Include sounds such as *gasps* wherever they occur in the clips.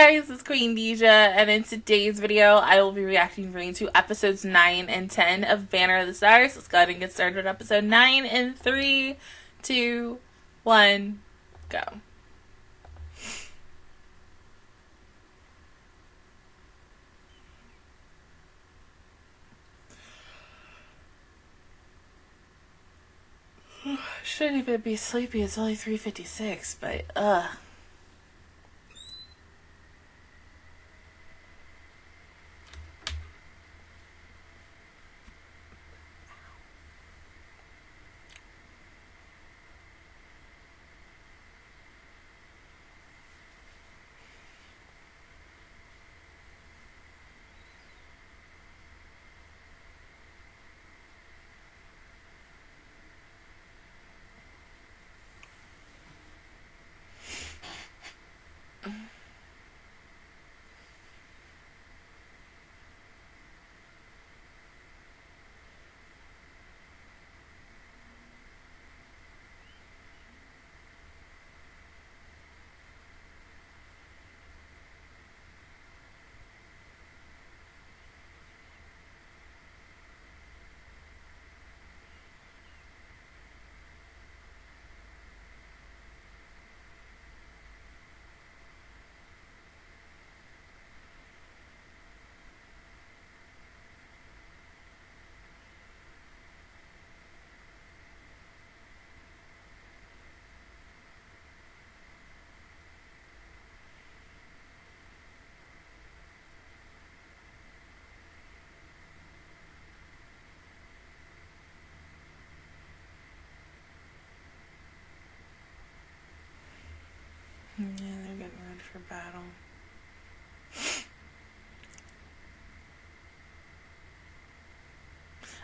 Guys, it's Queendija, and in today's video, I will be reacting to episodes 9 and 10 of Banner of the Stars. Let's go ahead and get started with episode 9 in 3, 2, 1, go. *sighs* Shouldn't even be sleepy, it's only 3.56, but ugh.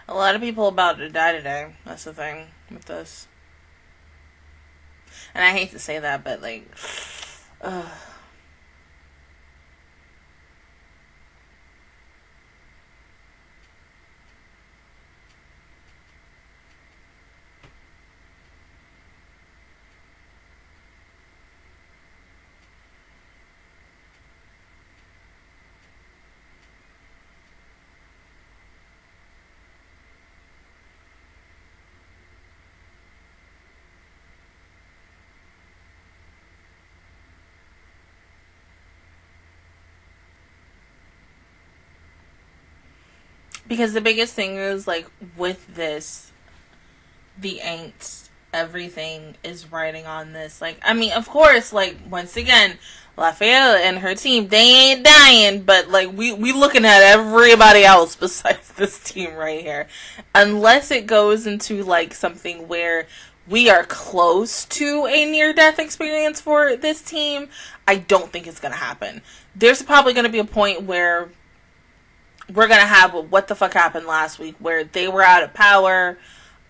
A lot of people about to die today. That's the thing with this. And I hate to say that, but like, *sighs* ugh. Because the biggest thing is like with this the angst everything is riding on this. Like i mean of course like once again Lafiel and her team they ain't dying but like we we looking at everybody else *laughs* besides this team right here. Unless it goes into like something where we are close to a near death experience for this team i don't think it's gonna happen. There's probably gonna be a point where we're gonna have what the fuck happened last week where they were out of power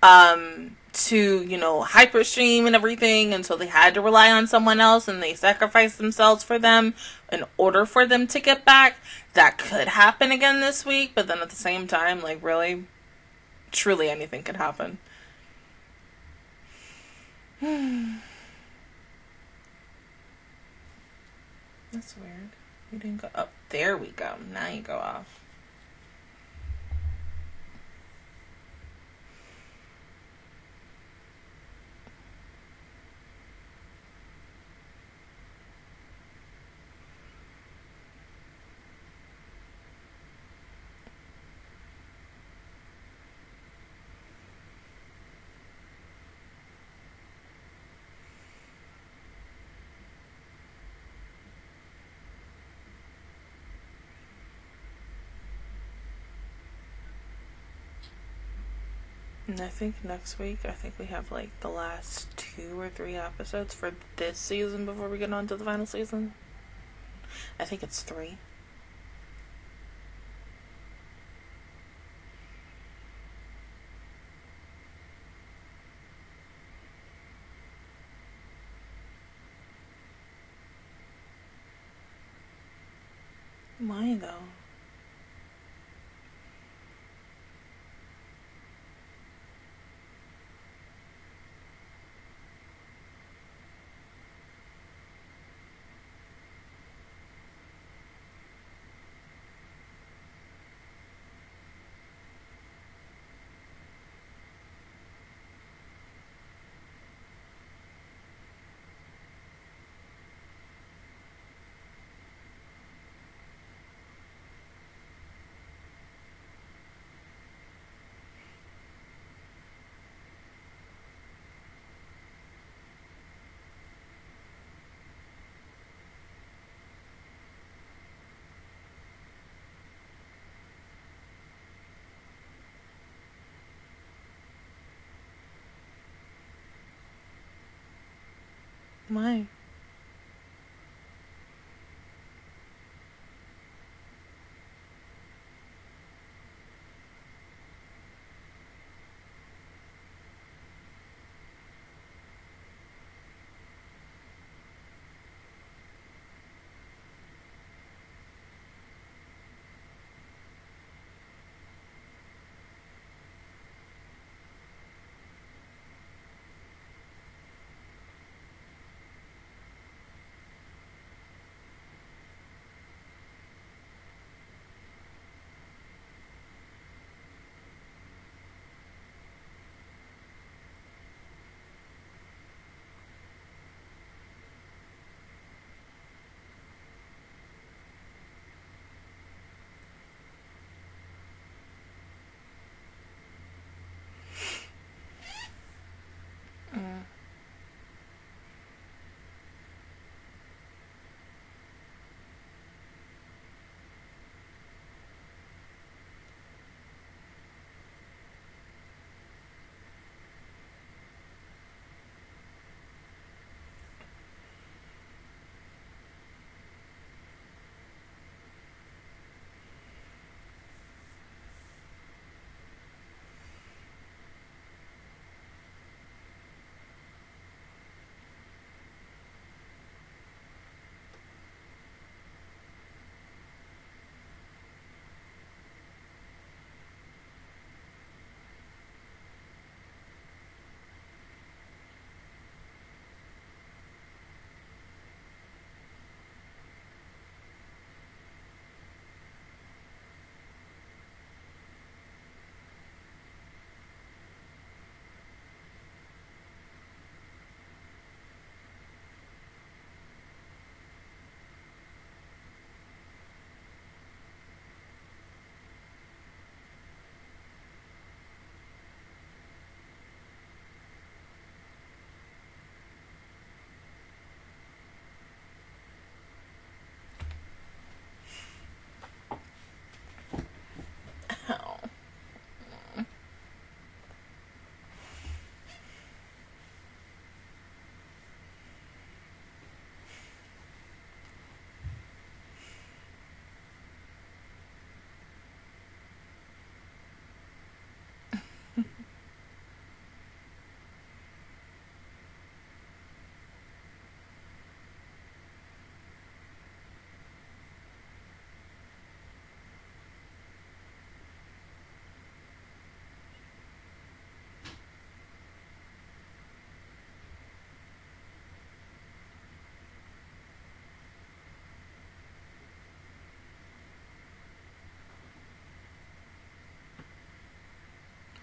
um to you know hyperstream and everything and so they had to rely on someone else and they sacrificed themselves for them in order for them to get back. That could happen again this week but then at the same time like really truly anything could happen. *sighs* That's weird. You didn't go up oh, there we go. Now you go off And I think next week, I think we have like the last two or three episodes for this season before we get on to the final season. I think it's three. Why though? Why?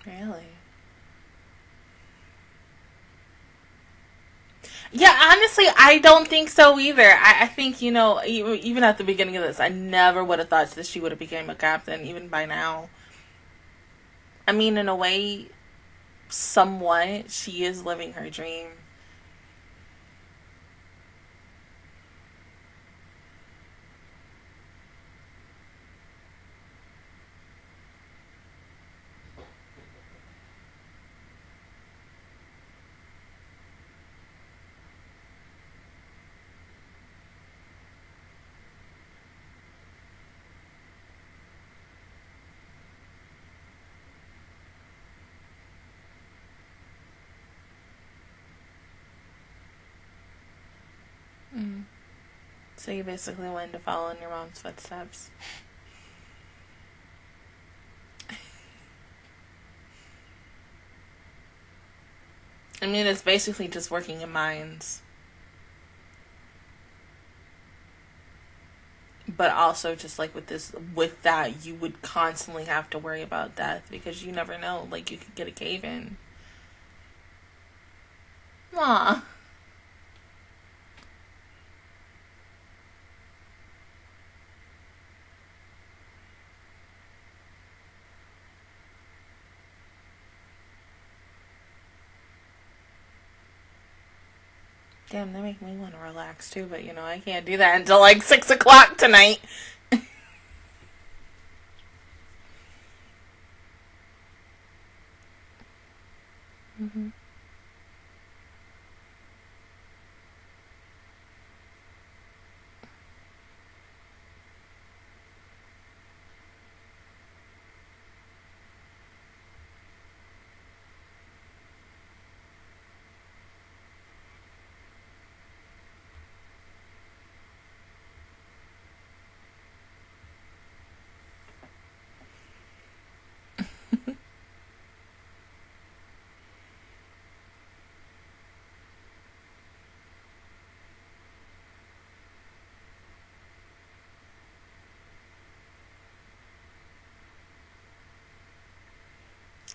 Really? Yeah, honestly, I don't think so either. I, I think you know, even, at the beginning of this, I never would have thought that she would have became a captain. Even by now, I mean, in a way, somewhat, she is living her dream. So you basically went to follow in your mom's footsteps. I mean, it's basically just working in mines. But also, just like with this, with that, you would constantly have to worry about death because you never know. Like, you could get a cave in. Aw. Damn, they make me want to relax too, but you know, I can't do that until like 6 o'clock tonight. *laughs* mm-hmm.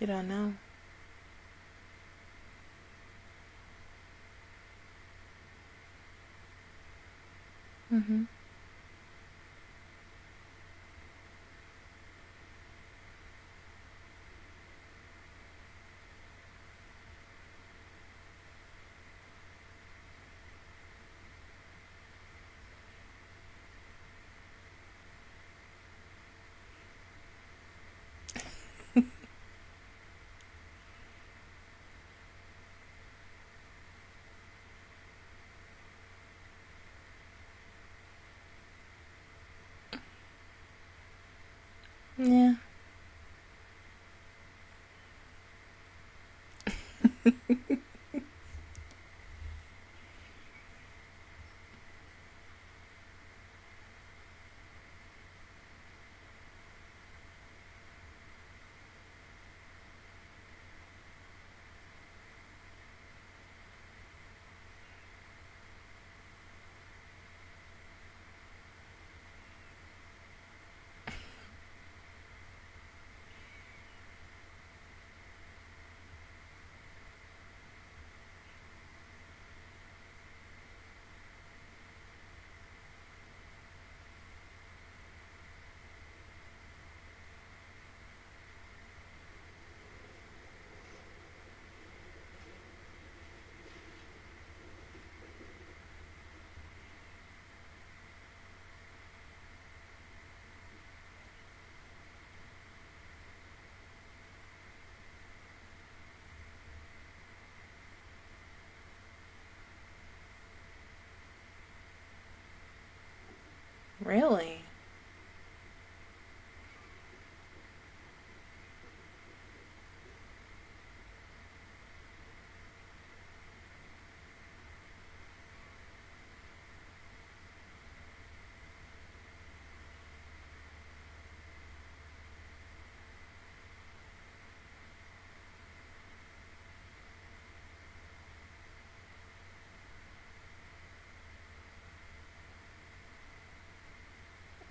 You don't know. Mm-hmm. Yeah. Really?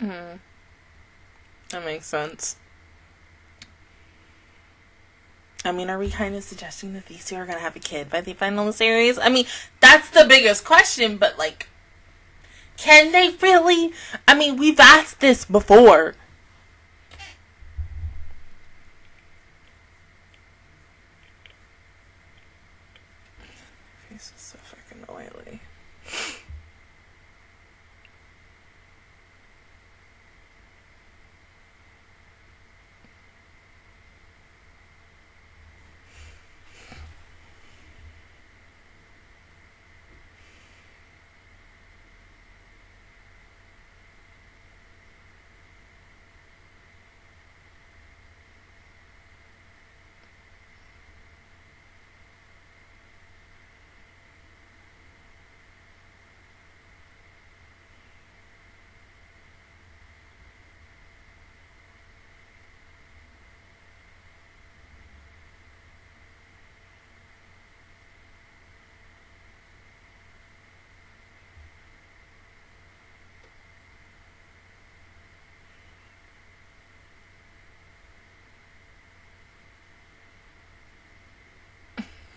Hmm. That makes sense. I mean, are we kind of suggesting that these two are going to have a kid by the final series? I mean, that's the biggest question, but like, can they really? I mean, we've asked this before.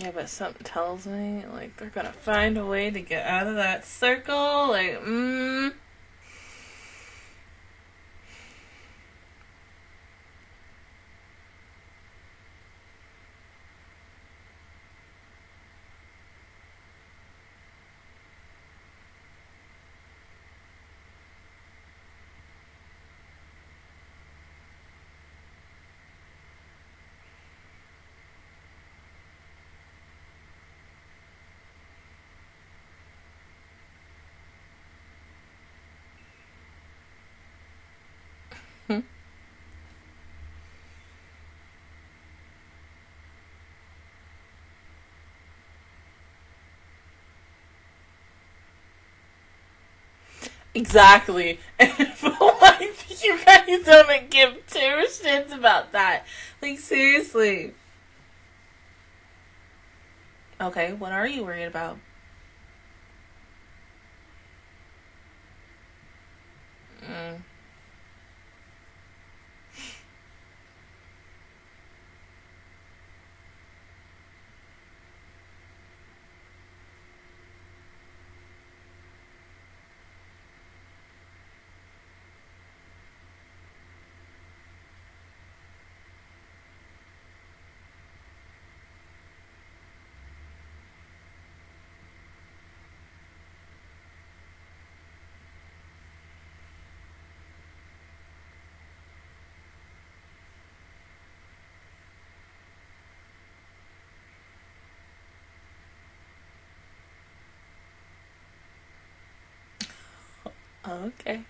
Yeah, but something tells me like they're gonna find a way to get out of that circle. Like, mm. Exactly. *laughs* And like you guys don't give two shits about that. Like seriously. Okay, what are you worried about? Mm. Okay.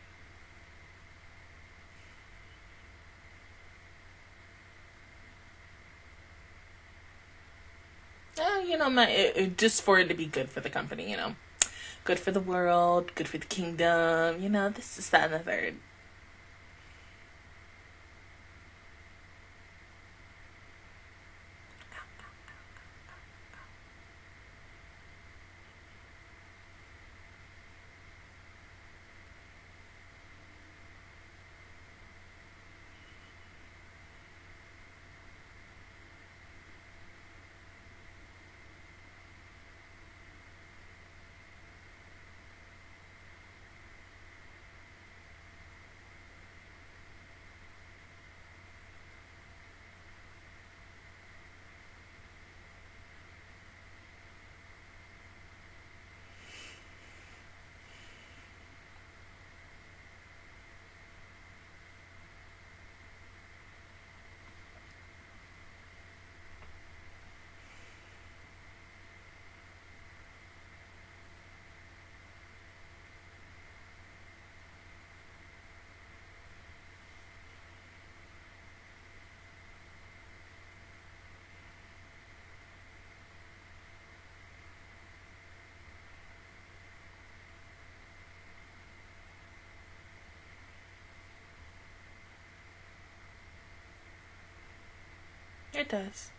Uh, you know, my, it, it, just for it to be good for the company, you know. Good for the world, good for the kingdom, you know, this is that and the third. Does.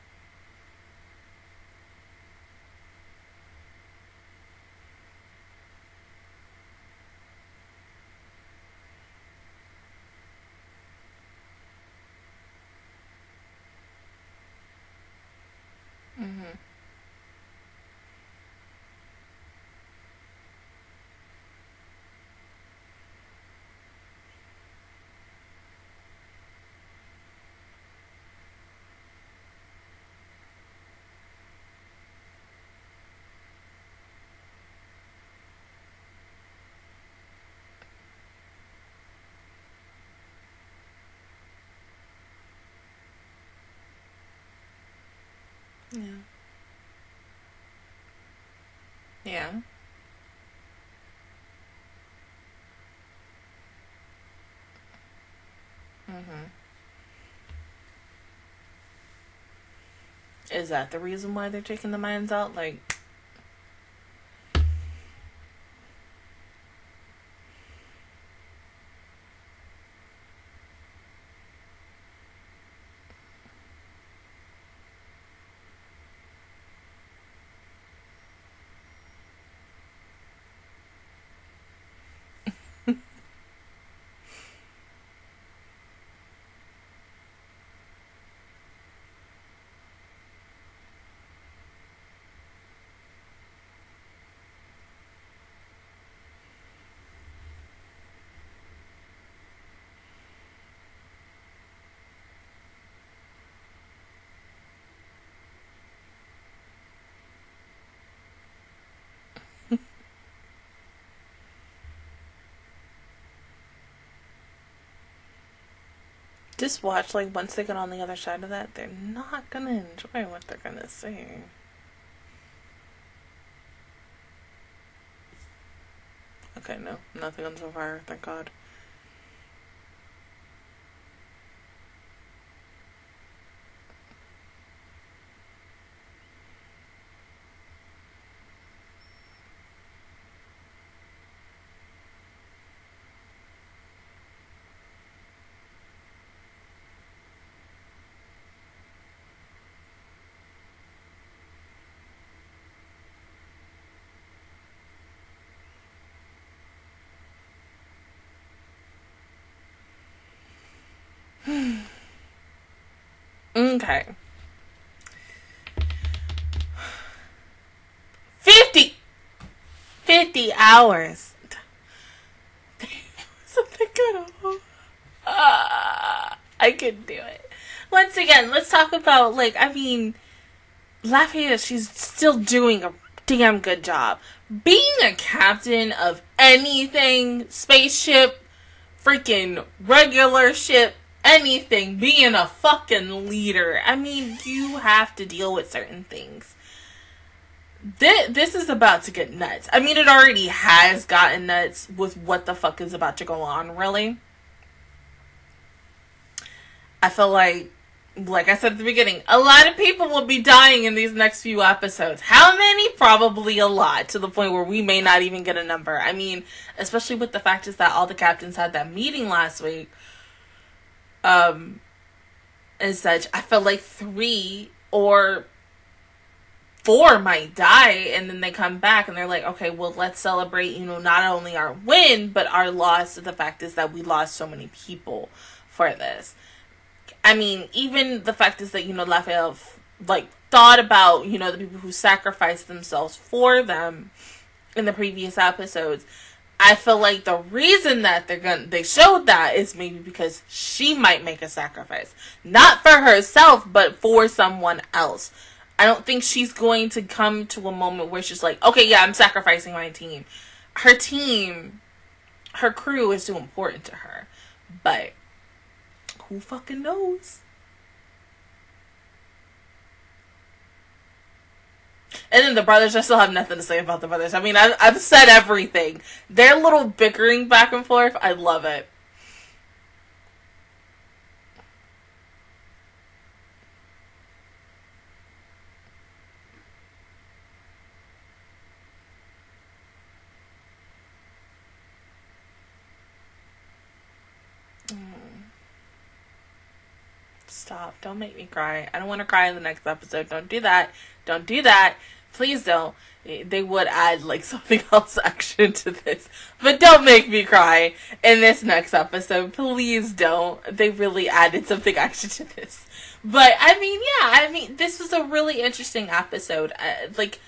Mm-hmm. Yeah. Yeah. Mhm. Is that the reason why they're taking the mines out? Like just watch like once they get on the other side of that, they're not gonna enjoy what they're gonna see. Okay, no, nothing on so far, thank God. Okay. 50 50 hours. *laughs* Something good. Uh, I can do it. Once again, let's talk about like I mean Lafiel, she's still doing a damn good job. Being a captain of anything, spaceship, freaking regular ship, anything, being a fucking leader. I mean, you have to deal with certain things. This, this is about to get nuts. I mean, it already has gotten nuts with what the fuck is about to go on, really. I feel like, like I said at the beginning, a lot of people will be dying in these next few episodes. How many? Probably a lot, to the point where we may not even get a number. I mean, especially with the fact is that all the captains had that meeting last week um, and such, I feel like three or four might die and then they come back and they're like okay well let's celebrate you know not only our win but our loss the fact is that we lost so many people for this. I mean even the fact is that you know Lafiel like thought about you know the people who sacrificed themselves for them in the previous episodes I feel like the reason that they're gonna they showed that is maybe because she might make a sacrifice, not for herself, but for someone else. I don't think she's going to come to a moment where she's like, okay, yeah, I'm sacrificing my team. Her team, her crew is too important to her, but who fucking knows? And then the brothers, I still have nothing to say about the brothers. I mean, I, I've said everything. Their little bickering back and forth, I love it. Stop. Don't make me cry. I don't want to cry in the next episode. Don't do that. Don't do that. Please don't. They would add like *laughs* something else action to this. But don't make me cry in this next episode. Please don't. They really added something *laughs* action to this. But I mean, yeah, I mean, this was a really interesting episode. Uh, like,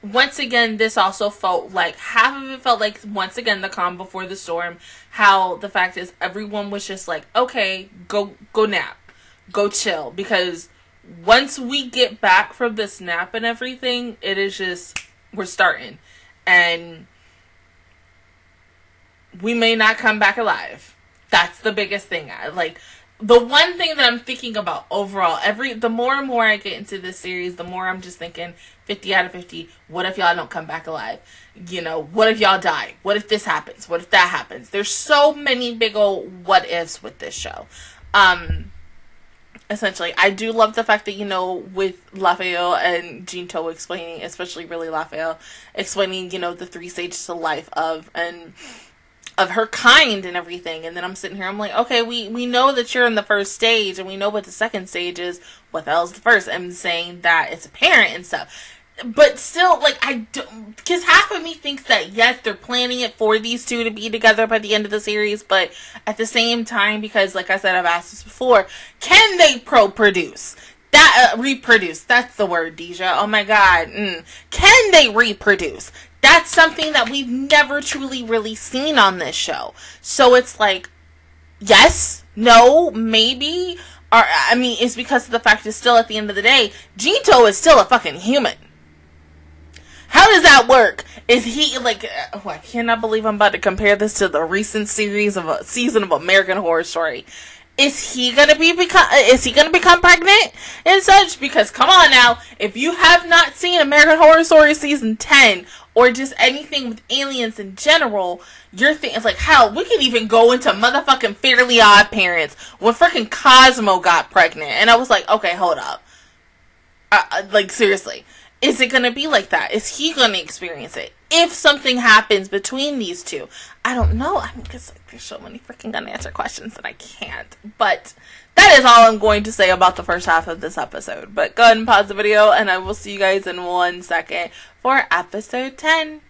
once again, this also felt like half of it felt like once again the calm before the storm. How the fact is everyone was just like, okay, go go nap, go chill because once we get back from this nap and everything, it is just we're starting. And we may not come back alive. That's the biggest thing. I Like the one thing that I'm thinking about overall, every the more and more I get into this series, the more I'm just thinking 50 out of 50, what if y'all don't come back alive? You know, what if y'all die? What if this happens? What if that happens? There's so many big old what ifs with this show. Um essentially. I do love the fact that, you know, with Lafiel and Jinto explaining, especially really Lafiel, explaining, you know, the three stages of life of and of her kind and everything. And then I'm sitting here, I'm like, okay, we, we know that you're in the first stage and we know what the second stage is. What the hell's the first? I'm saying that it's a parent and stuff but still, like I don't, because half of me thinks that yes, they're planning it for these two to be together by the end of the series, but at the same time, because like I said, I've asked this before, can they pro-produce? That uh, reproduce. That's the word, Deja. Oh my god. Mm. Can they reproduce? That's something that we've never truly really seen on this show. So it's like, yes, no, maybe. Or, I mean, it's because of the fact that still at the end of the day, Jinto is still a fucking human. How does that work? Is he like? Oh, I cannot believe I'm about to compare this to the recent series of a season of American Horror Story. is he gonna be become is he gonna become pregnant and such because come on now if you have not seen american horror story season 10 or just anything with aliens in general you're thinking like hell we can even go into motherfucking Fairly OddParents when freaking cosmo got pregnant and i was like okay hold up uh, uh like seriously is it gonna be like that is he gonna experience it if something happens between these two. I don't know. I mean, because like, there's so many freaking unanswered questions that I can't. But that is all I'm going to say about the first half of this episode. But go ahead and pause the video, and I will see you guys in one second for episode 10.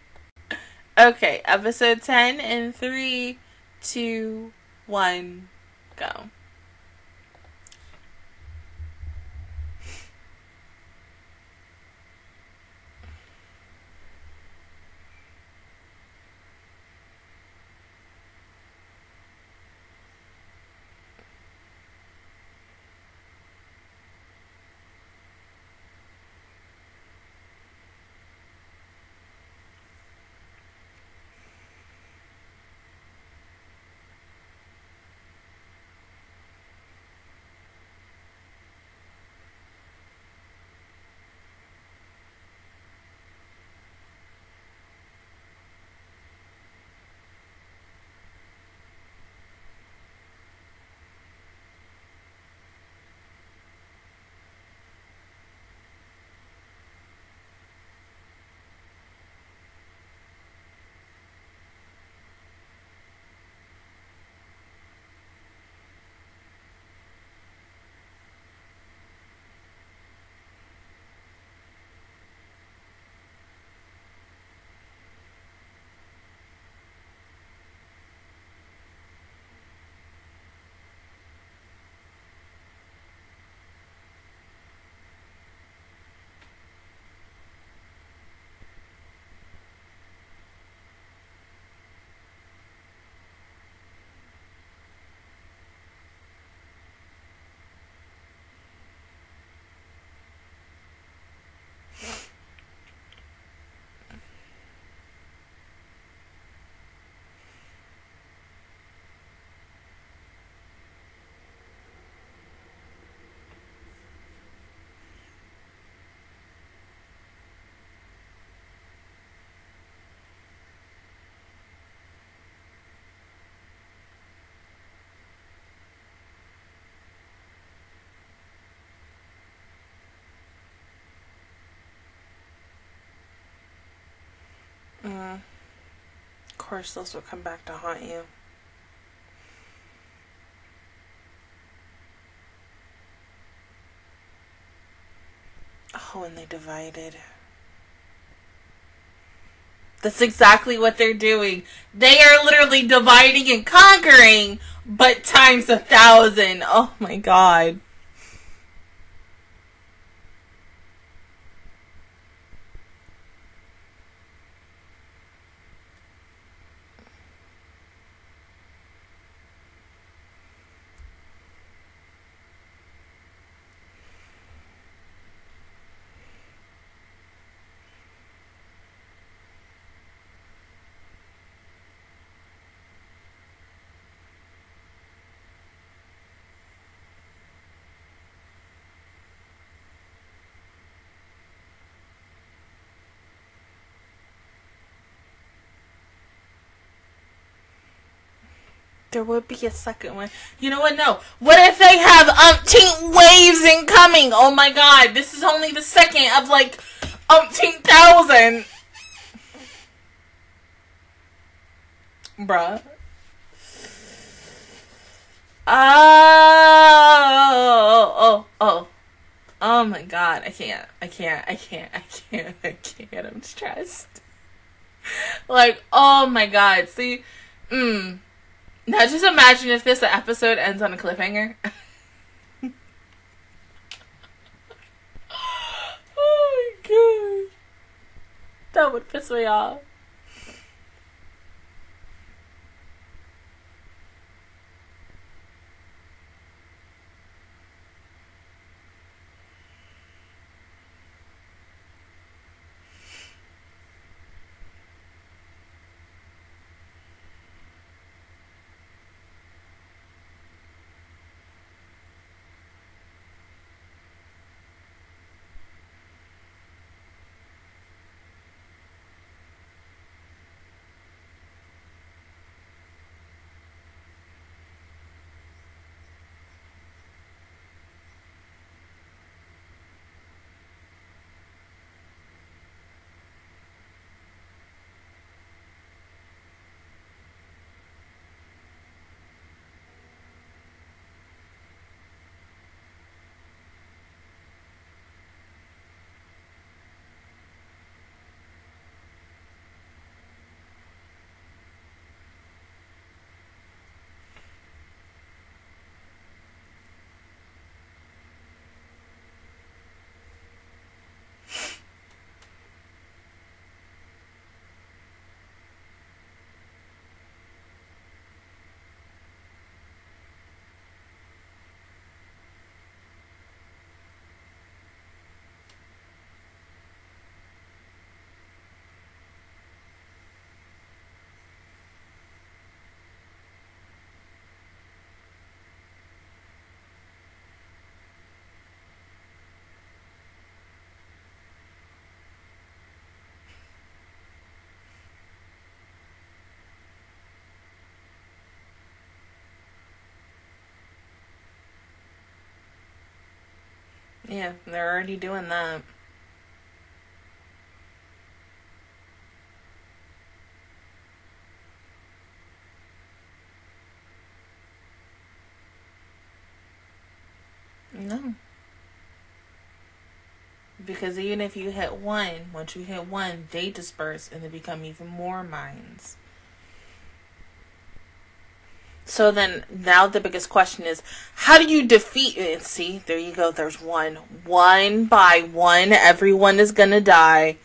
Okay, episode 10 in three, two, one, go. Course, those will come back to haunt you. Oh, and they divided. That's exactly what they're doing. They are literally dividing and conquering, but times a thousand. Oh my god. There would be a second one. You know what? No. What if they have umpteen waves incoming? Oh my god, this is only the second of like umpteen thousand. Bruh. Oh, oh, oh. Oh my god, I can't. I can't. I can't. I can't. *laughs* I can't. I'm stressed. Like, oh my god. See, mm. Now just imagine if this episode ends on a cliffhanger. *laughs* *gasps* oh my god. That would piss me off. Yeah, they're already doing that. No. Because even if you hit one, once you hit one, they disperse and they become even more mines. So then, now the biggest question is, how do you defeat it? See, there you go. There's one. One by one, everyone is gonna die.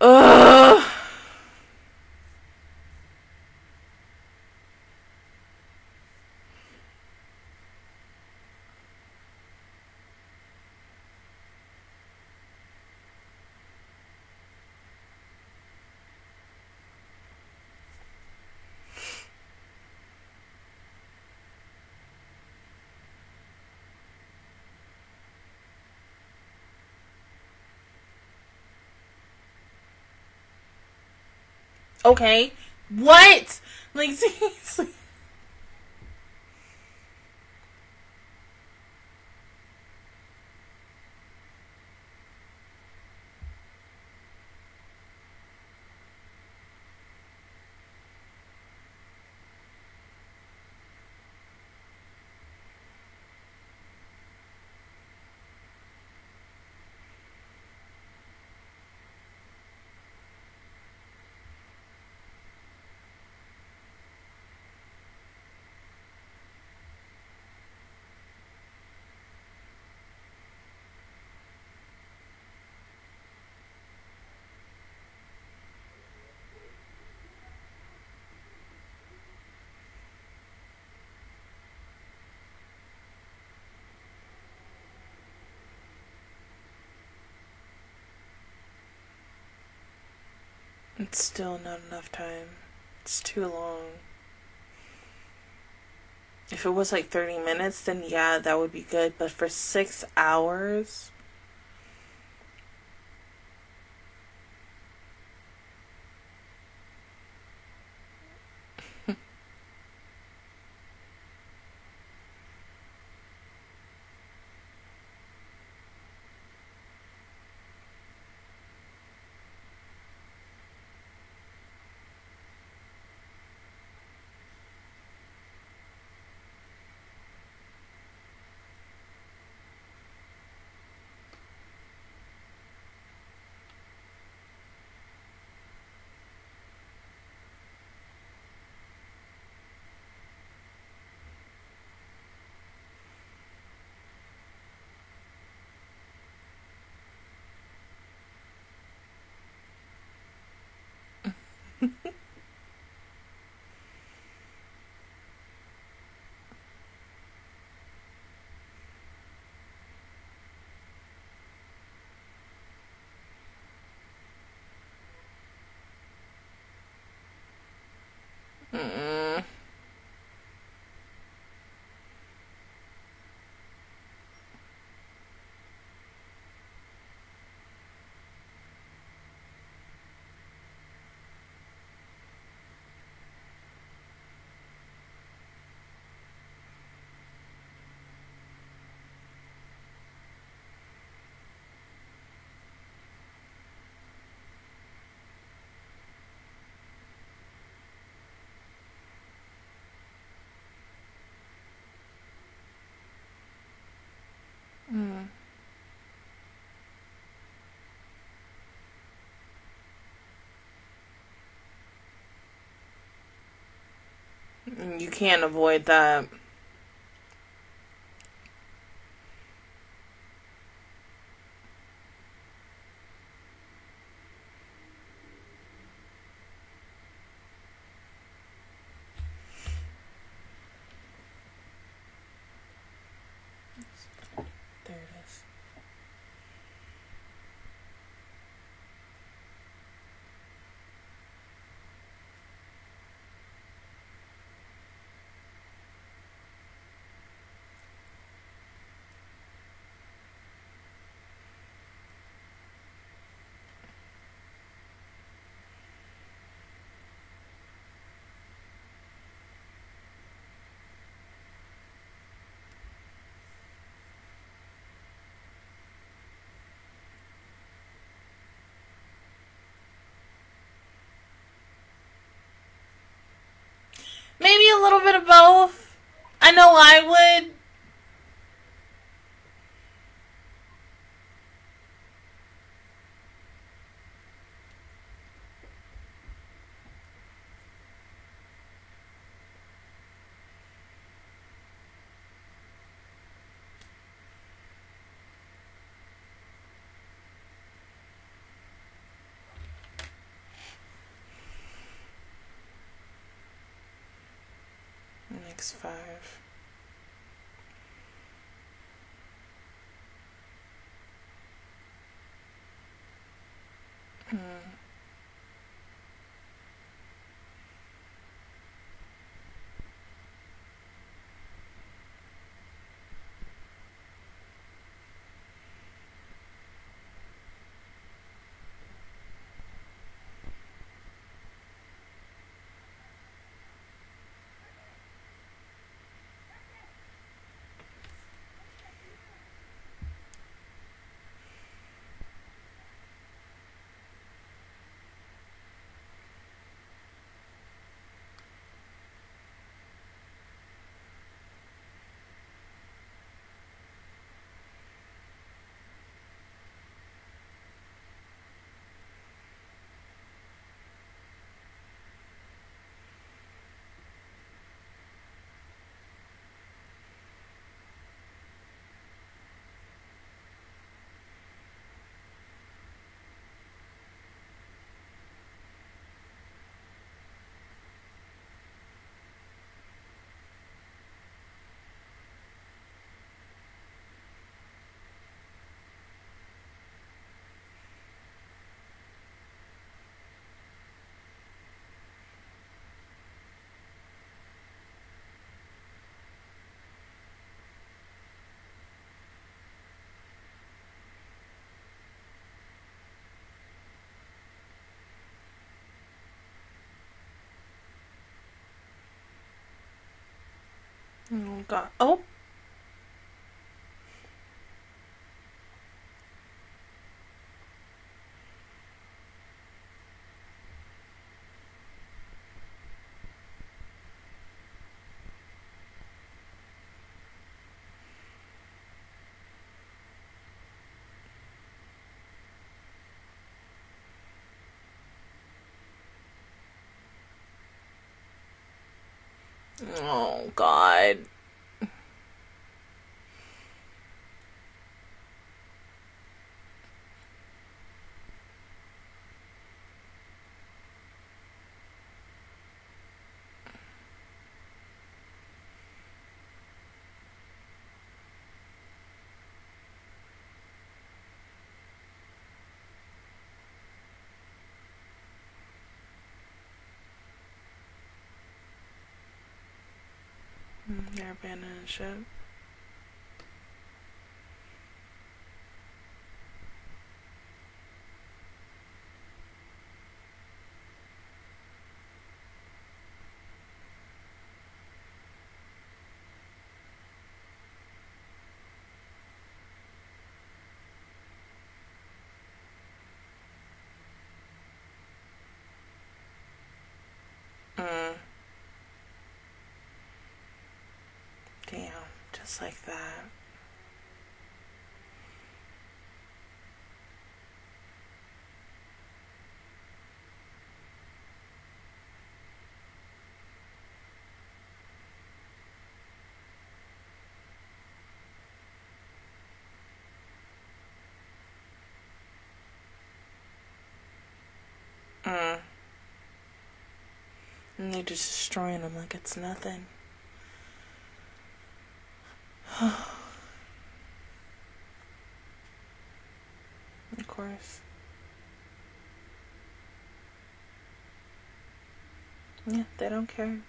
Ugh. Okay. What? Like *laughs* seriously. It's still not enough time. It's too long. If it was like 30 minutes, then yeah, that would be good. But for six hours? Can't avoid that. There it is. Know I would. Five. God. Oh. Oh god. Mm, They're abandoning. Mm. Damn, just like that. Mm. And they're just destroying them like it's nothing. Yeah, they don't care.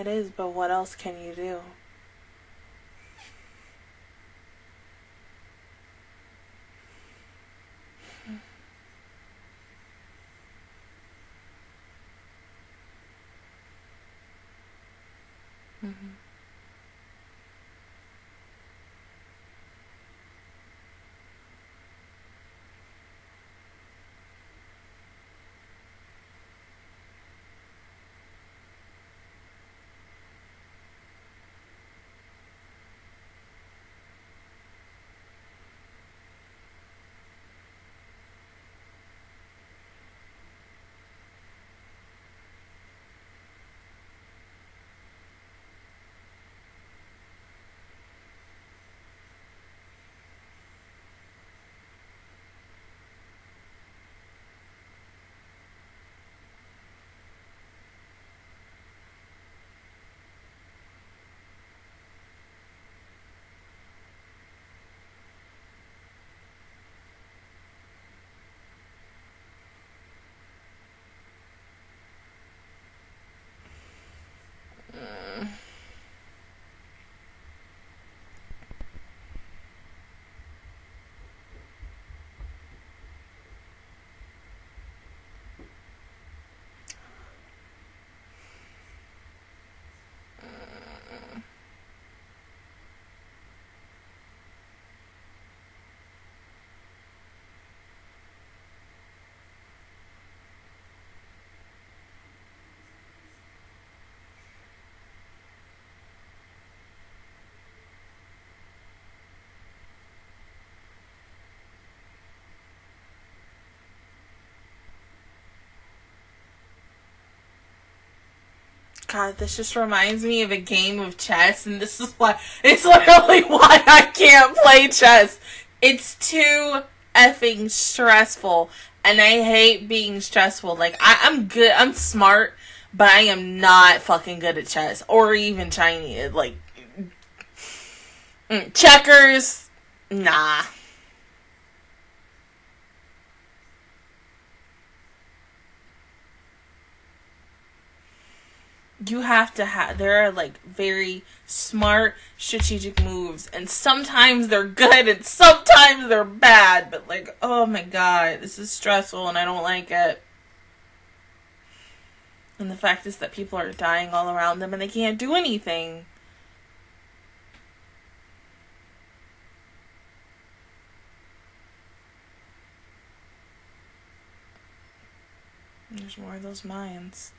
It is, but what else can you do? God, this just reminds me of a game of chess, and this is why it's literally *laughs* why I can't play chess. It's too effing stressful, and I hate being stressful. Like I, I'm good, I'm smart, but I am not fucking good at chess or even Chinese. Like mm, checkers, nah. You have to have there are like very smart strategic moves and sometimes they're good and sometimes they're bad but like oh my god this is stressful and i don't like it. And the fact is that people are dying all around them and they can't do anything. There's more of those mines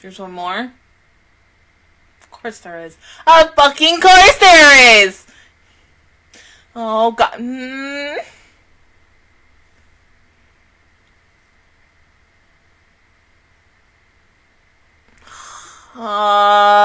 There's one more. Of course there is. Of fucking course there is! Oh god. Mm. Uh...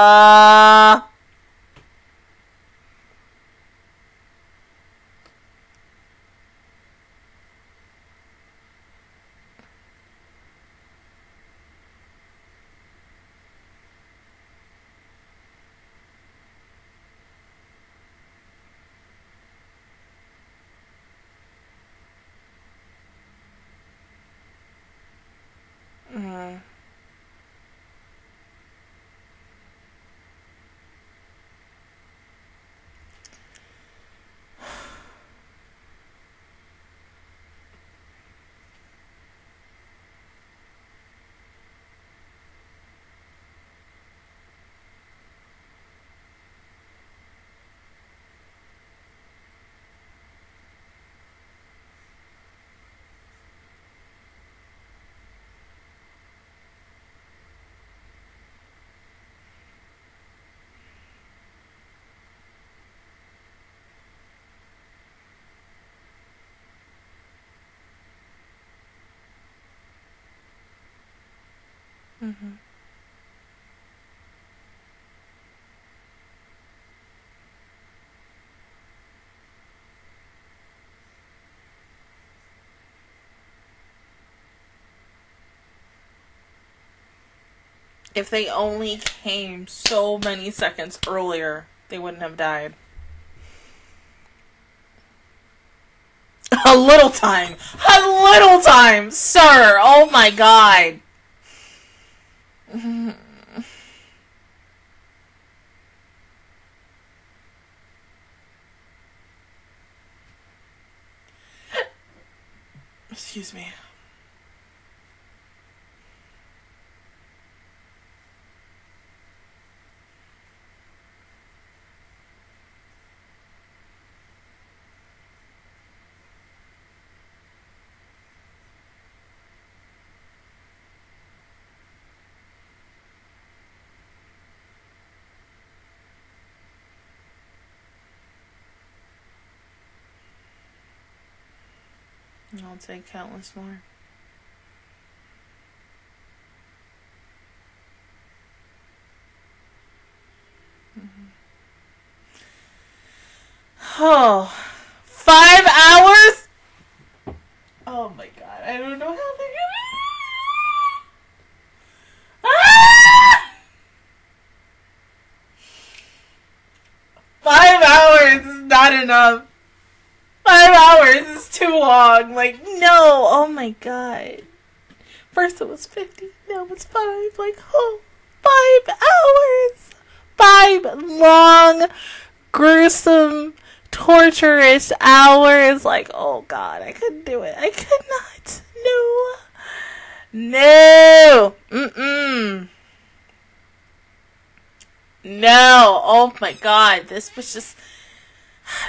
If they only came so many seconds earlier, they wouldn't have died. *laughs* A little time. A little time, sir. Oh my god. *laughs* Excuse me. I'll take countless more. Mm-hmm. Oh, five hours? Oh my god, I don't know how they're gonna. Ah! Five hours is not enough. Five hours is too long. Like, no. Oh my god. First it was 50, now it's five. Like, oh, five hours. Five long, gruesome, torturous hours. Like, oh god, I couldn't do it. I could not. No. No. Mm-mm. No. Oh my god. This was just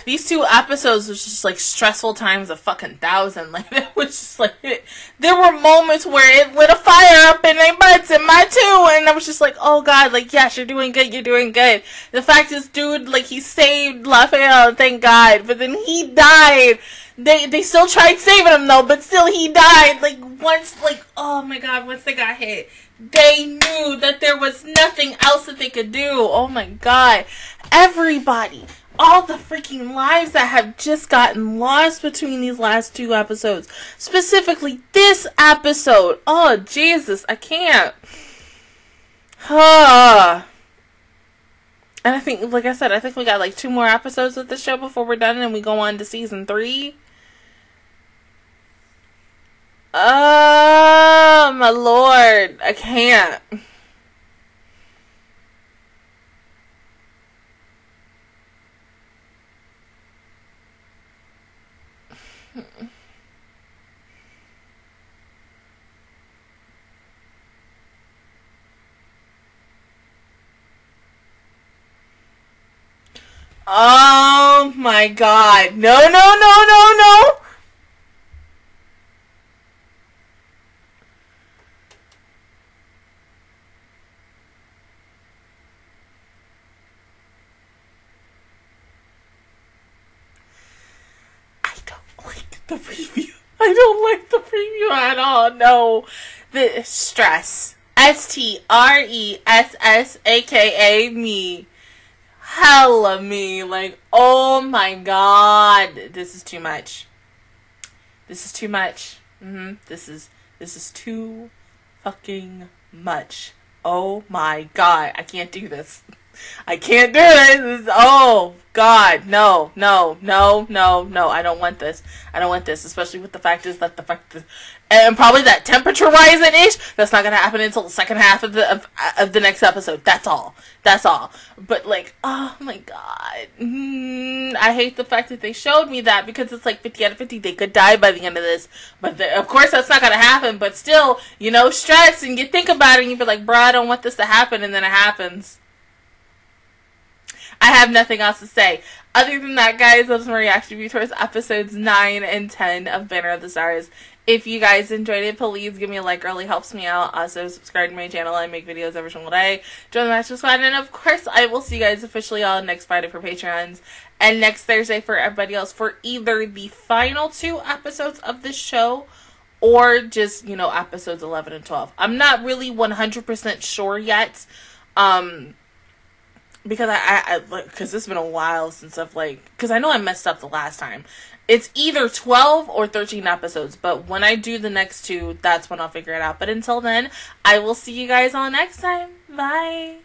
these two episodes was just like stressful times a fucking thousand. *laughs* Like it was just like it, there were moments where it lit a fire up in their butts and my too, and I was just like, oh god, like yes, you're doing good, you're doing good. The fact is, dude, like he saved Lafiel, thank God, but then he died. They they still tried saving him though, but still he died. Like once, like oh my god, once they got hit, they knew that there was nothing else that they could do. Oh my god, everybody all the freaking lives that have just gotten lost between these last two episodes. Specifically, this episode. Oh, Jesus, I can't. Huh. And I think, like I said, I think we got like two more episodes of the show before we're done and we go on to season three. Oh, my lord. I can't. Oh my god. No, no, no, no, no. I don't like the preview. I don't like the preview at all. No. The stress. S T R E S S A K A me hella me. Like, oh my god, this is too much. This is too much. Mm-hmm. This is this is too fucking much. Oh my god, I can't do this. *laughs* I can't do this. Oh God, no, no, no, no, no. I don't want this. I don't want this, especially with the fact is that the fact that, and probably that temperature rising ish. That's not gonna happen until the second half of the of, of the next episode. That's all. That's all. But like, oh my God, mm, I hate the fact that they showed me that because it's like fifty out of fifty. They could die by the end of this, but the, of course that's not gonna happen. But still, you know, stress and you think about it and you be like, bro, I don't want this to happen, and then it happens. I have nothing else to say. Other than that, guys, that's my reaction view towards episodes 9 and 10 of Banner of the Stars. If you guys enjoyed it, please give me a like. Really helps me out. Also, subscribe to my channel. I make videos every single day. Join the Master Squad. And, of course, I will see you guys officially all next Friday for Patreons. And next Thursday for everybody else for either the final two episodes of the show or just, you know, episodes 11 and 12. I'm not really 100% sure yet. Um, because I, I, because it's been a while since I've like, because I know I messed up the last time it's either 12 or 13 episodes, but when I do the next two, that's when I'll figure it out. But until then, I will see you guys all next time. Bye.